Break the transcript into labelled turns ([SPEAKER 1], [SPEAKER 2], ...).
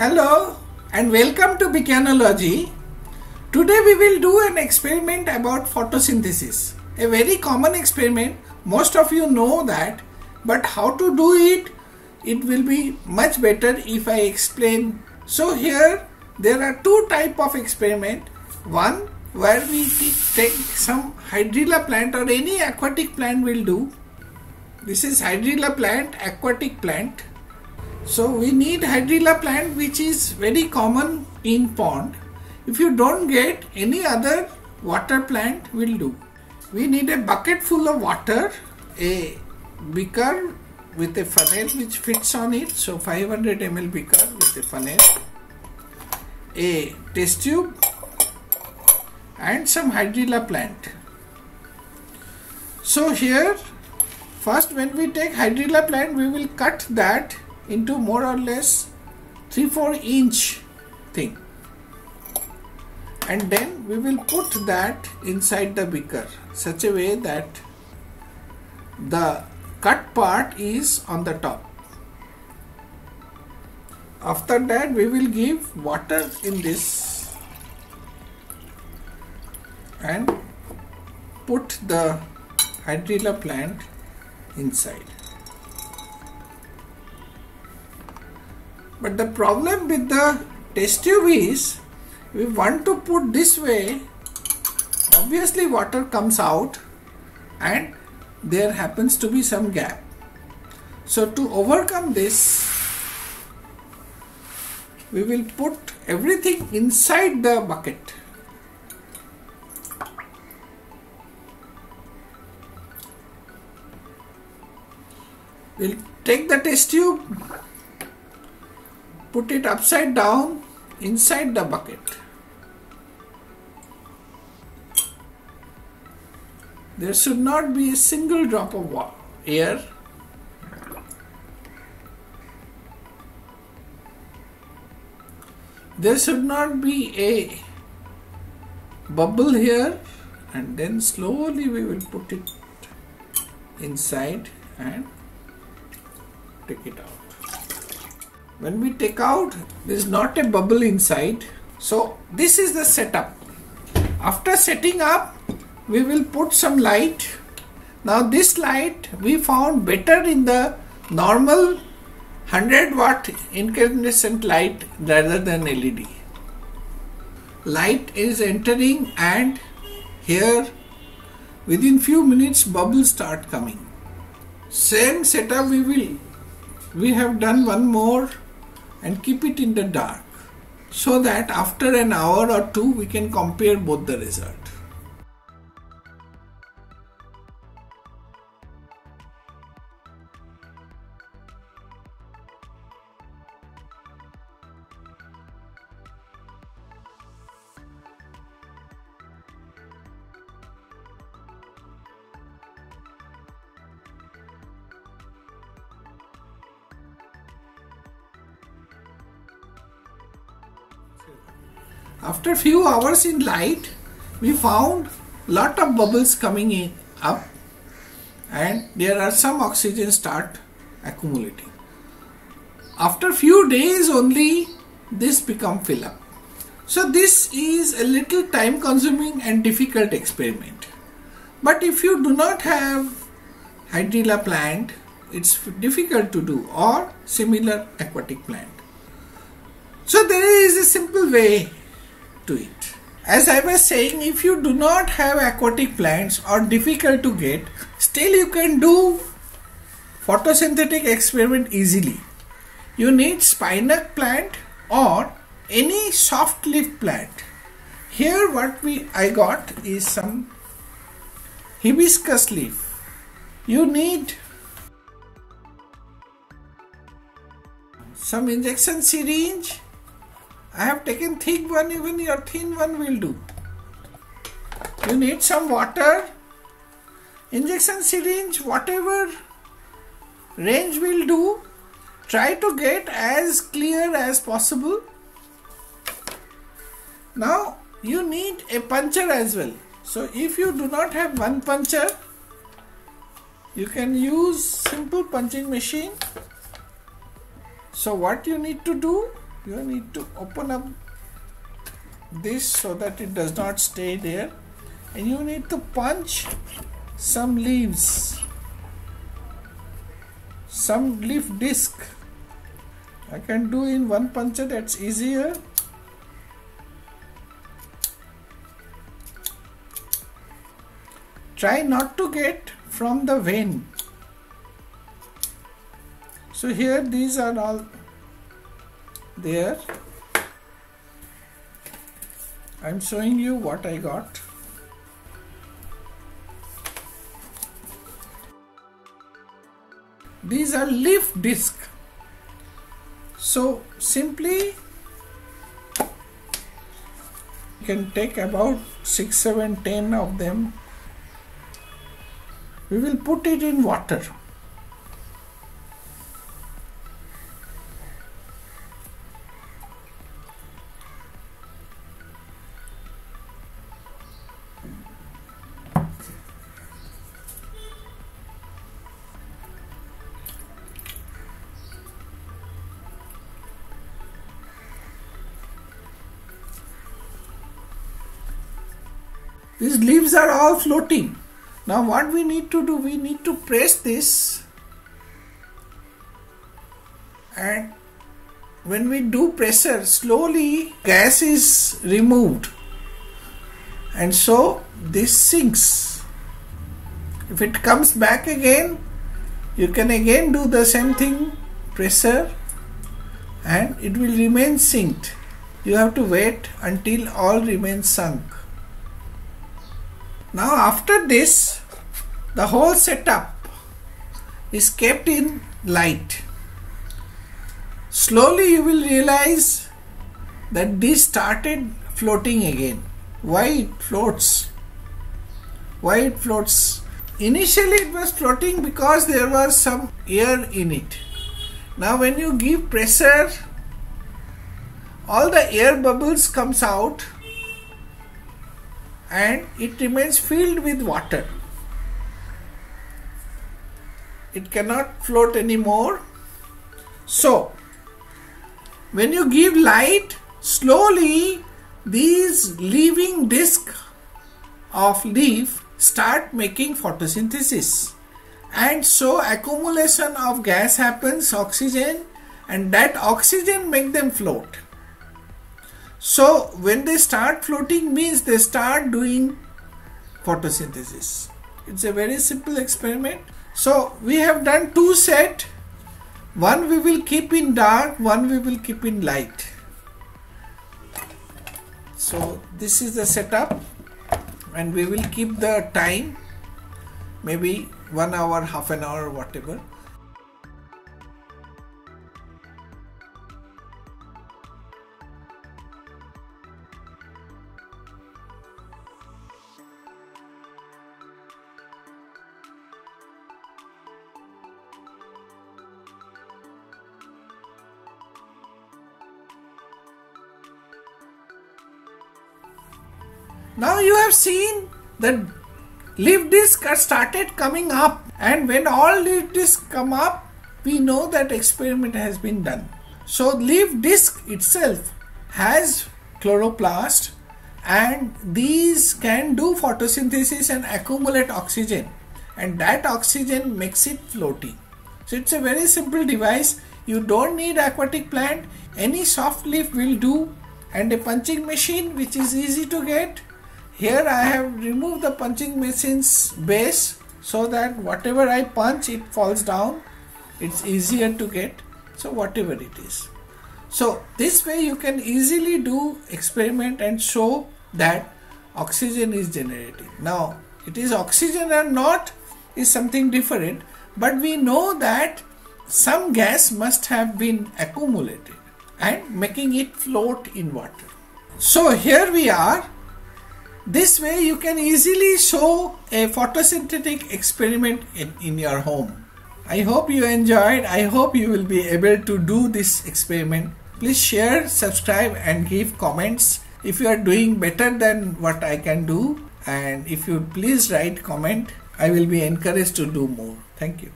[SPEAKER 1] Hello and welcome to BiGyanology. Today we will do an experiment about photosynthesis. A very common experiment. Most of you know that. But how to do it? It will be much better if I explain. So here there are two type of experiment. One where we take some hydrilla plant or any aquatic plant will do. This is hydrilla plant, aquatic plant so we need hydrilla plant which is very common in pond. If you don't get any other water plant will do. We need a bucket full of water, a beaker with a funnel which fits on it. So 500 ml beaker with a funnel, a test tube and some hydrilla plant. So here first when we take hydrilla plant we will cut that into more or less 3-4 inch thing. And then we will put that inside the beaker such a way that the cut part is on the top. After that we will give water in this and put the hydrilla plant inside But the problem with the test tube is we want to put this way obviously water comes out and there happens to be some gap. So to overcome this we will put everything inside the bucket. We'll take the test tube put it upside down inside the bucket. There should not be a single drop of air. There should not be a bubble here and then slowly we will put it inside and take it out when we take out there is not a bubble inside. So this is the setup. After setting up we will put some light. Now this light we found better in the normal 100 watt incandescent light rather than LED light is entering and here within few minutes bubbles start coming. Same setup we will we have done one more and keep it in the dark so that after an hour or two we can compare both the result. After few hours in light, we found lot of bubbles coming in up and there are some oxygen start accumulating. After few days only this become fill up. So this is a little time consuming and difficult experiment. But if you do not have hydrilla plant, it's difficult to do or similar aquatic plant. So there is a simple way to it. As I was saying, if you do not have aquatic plants or difficult to get, still you can do photosynthetic experiment easily. You need spinac plant or any soft leaf plant. Here what we I got is some hibiscus leaf. You need some injection syringe I have taken thick one even your thin one will do. You need some water, injection syringe, whatever range will do. Try to get as clear as possible. Now you need a puncher as well. So if you do not have one puncher, you can use simple punching machine. So what you need to do you need to open up this so that it does not stay there. And you need to punch some leaves. Some leaf disc. I can do in one puncher that's easier. Try not to get from the vein. So here these are all there. I'm showing you what I got. These are leaf disc. So simply you can take about 6 7 10 of them. We will put it in water These leaves are all floating. Now what we need to do, we need to press this and when we do pressure, slowly gas is removed and so this sinks. If it comes back again, you can again do the same thing, pressure and it will remain synced. You have to wait until all remains sunk. Now after this the whole setup is kept in light. Slowly you will realize that this started floating again. Why it floats? Why it floats? Initially it was floating because there was some air in it. Now when you give pressure all the air bubbles comes out and it remains filled with water. It cannot float anymore. So, when you give light, slowly these leaving disc of leaf start making photosynthesis and so accumulation of gas happens oxygen and that oxygen make them float so when they start floating means they start doing photosynthesis. It's a very simple experiment. So we have done two set. One we will keep in dark, one we will keep in light. So this is the setup and we will keep the time maybe one hour, half an hour, whatever. Now you have seen that leaf disc started coming up and when all leaf discs come up we know that experiment has been done. So leaf disc itself has chloroplast and these can do photosynthesis and accumulate oxygen and that oxygen makes it floating. So it's a very simple device. You don't need aquatic plant. Any soft leaf will do and a punching machine which is easy to get here I have removed the punching machine's base so that whatever I punch it falls down. It's easier to get. So whatever it is. So this way you can easily do experiment and show that oxygen is generated. Now it is oxygen or not is something different but we know that some gas must have been accumulated and making it float in water. So here we are this way you can easily show a photosynthetic experiment in, in your home. I hope you enjoyed. I hope you will be able to do this experiment. Please share, subscribe and give comments if you are doing better than what I can do and if you please write comment I will be encouraged to do more. Thank you.